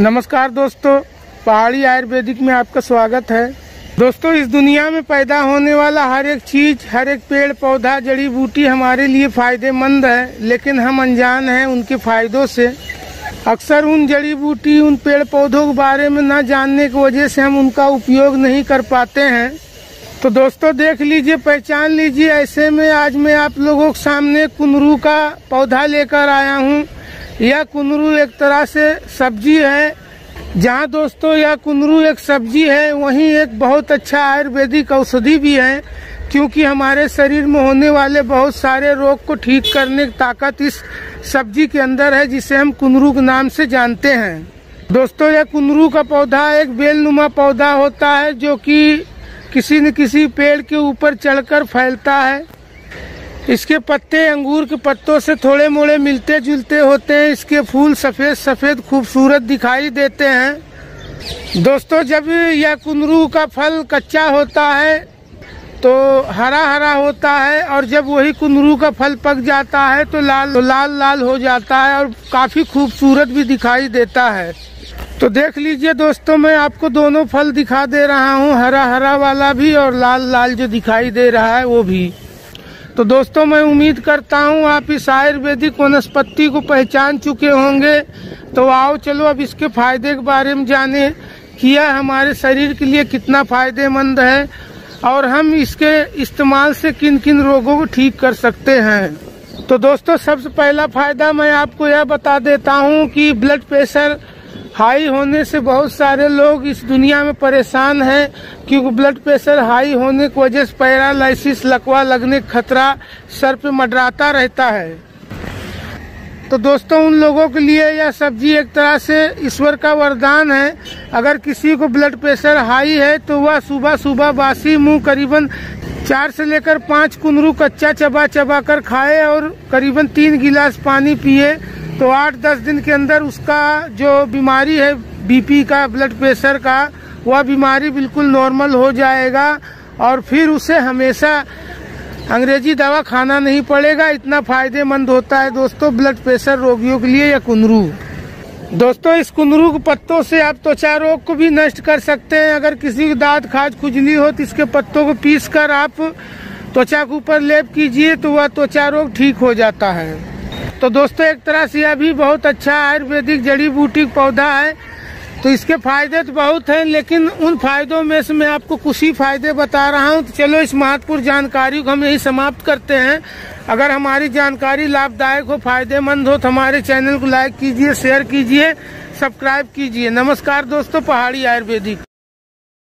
नमस्कार दोस्तों, पहाड़ी आयुर्वेदिक में आपका स्वागत है। दोस्तों, इस दुनिया में पैदा होने वाला हर एक चीज़, हर एक पेड़, पौधा, जड़ी बूटी हमारे लिए फ़ायदेमंद है, लेकिन हम अनजान हैं उनके फायदों से। अक्सर उन जड़ी बूटी, उन पेड़ पौधों के बारे में न जानने की वजह से हम उनका उपयोग नहीं कर पाते हैं। तो दोस्तों, देख लीजिए, पहचान लीजिए, ऐसे में आज मैं आप लोगों के सामने कुनरू का पौधा लेकर आया हूँ। यह कुनरू एक तरह से सब्ज़ी है। जहाँ दोस्तों यह कुनरू एक सब्ज़ी है, वहीं एक बहुत अच्छा आयुर्वेदिक औषधि भी है, क्योंकि हमारे शरीर में होने वाले बहुत सारे रोग को ठीक करने की ताकत इस सब्ज़ी के अंदर है, जिसे हम कुनरू के नाम से जानते हैं। दोस्तों, यह कुनरू का पौधा एक बेलनुमा पौधा होता है, जो कि किसी न किसी पेड़ के ऊपर चढ़कर फैलता है। इसके पत्ते अंगूर के पत्तों से थोड़े मोड़े मिलते जुलते होते हैं। इसके फूल सफ़ेद सफ़ेद खूबसूरत दिखाई देते हैं। दोस्तों, जब यह कुंदरू का फल कच्चा होता है तो हरा हरा होता है और जब वही कुंदरू का फल पक जाता है तो लाल तो लाल लाल हो जाता है और काफ़ी खूबसूरत भी दिखाई देता है। तो देख लीजिए दोस्तों, मैं आपको दोनों फल दिखा दे रहा हूँ। हरा हरा वाला भी और लाल लाल जो दिखाई दे रहा है, वो भी। तो दोस्तों, मैं उम्मीद करता हूँ आप इस आयुर्वेदिक वनस्पति को पहचान चुके होंगे। तो आओ चलो, अब इसके फ़ायदे के बारे में जाने कि यह हमारे शरीर के लिए कितना फ़ायदेमंद है और हम इसके इस्तेमाल से किन किन रोगों को ठीक कर सकते हैं। तो दोस्तों, सबसे पहला फ़ायदा मैं आपको यह बता देता हूँ कि ब्लड प्रेशर हाई होने से बहुत सारे लोग इस दुनिया में परेशान हैं क्योंकि ब्लड प्रेशर हाई होने की वजह से पैरालिसिस लकवा लगने खतरा सर पे मडराता रहता है। तो दोस्तों, उन लोगों के लिए यह सब्ज़ी एक तरह से ईश्वर का वरदान है। अगर किसी को ब्लड प्रेशर हाई है तो वह सुबह सुबह बासी मुँह करीबन चार से लेकर पाँच कुनरू कच्चा चबा चबा कर खाए और करीबन तीन गिलास पानी पिए। तो आठ दस दिन के अंदर उसका जो बीमारी है बीपी का ब्लड प्रेशर का, वह बीमारी बिल्कुल नॉर्मल हो जाएगा और फिर उसे हमेशा अंग्रेज़ी दवा खाना नहीं पड़ेगा, इतना फ़ायदेमंद होता है दोस्तों ब्लड प्रेशर रोगियों के लिए या कुंदरू। दोस्तों इस कुंदरू के पत्तों से आप त्वचा रोग को भी नष्ट कर सकते हैं। अगर किसी को दांत खाज खुजली हो तो इसके पत्तों को पीस कर आप त्वचा के ऊपर लेप कीजिए तो वह त्वचा रोग ठीक हो जाता है। तो दोस्तों, एक तरह से यह भी बहुत अच्छा आयुर्वेदिक जड़ी बूटी पौधा है। तो इसके फ़ायदे तो बहुत हैं, लेकिन उन फायदों में से मैं आपको कुछ ही फ़ायदे बता रहा हूँ। तो चलो, इस महत्वपूर्ण जानकारी को हम यही समाप्त करते हैं। अगर हमारी जानकारी लाभदायक हो, फ़ायदेमंद हो तो हमारे चैनल को लाइक कीजिए, शेयर कीजिए, सब्सक्राइब कीजिए। नमस्कार दोस्तों, पहाड़ी आयुर्वेदिक।